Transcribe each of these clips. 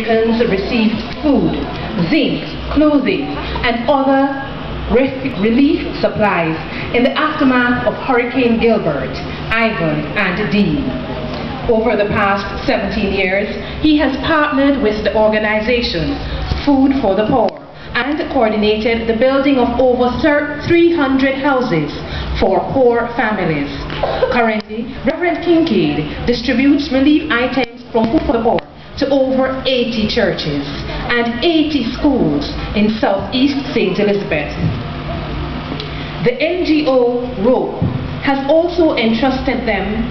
Americans received food, zinc, clothing, and other relief supplies in the aftermath of Hurricane Gilbert, Ivan, and Dean. Over the past 17 years, he has partnered with the organization Food for the Poor and coordinated the building of over 300 houses for poor families. Currently, Reverend Kinkead distributes relief items from Food for the Poor to over 80 churches and 80 schools in southeast St. Elizabeth. The NGO ROPE has also entrusted them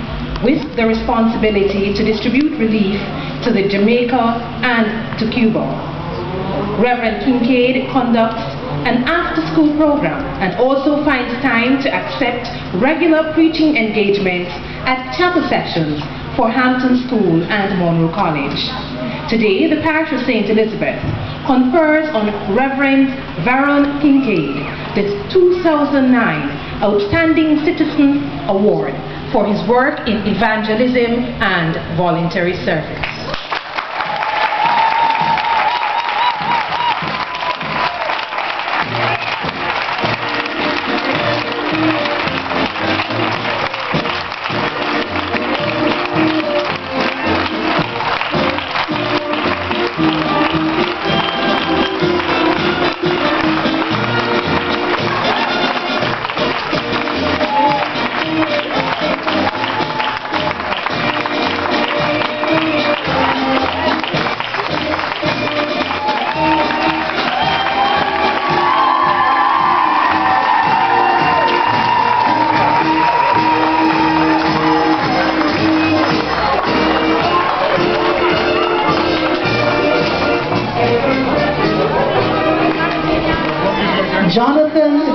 with the responsibility to distribute relief to the Jamaica and to Cuba. Reverend Kinkead conducts an after-school program and also finds time to accept regular preaching engagements at chapel sessions for Hampton School and Munro College. Today, the parish of St. Elizabeth confers on Reverend Veron Kinkead the 2009 Outstanding Citizen Award for his work in evangelism and voluntary service. Jonathan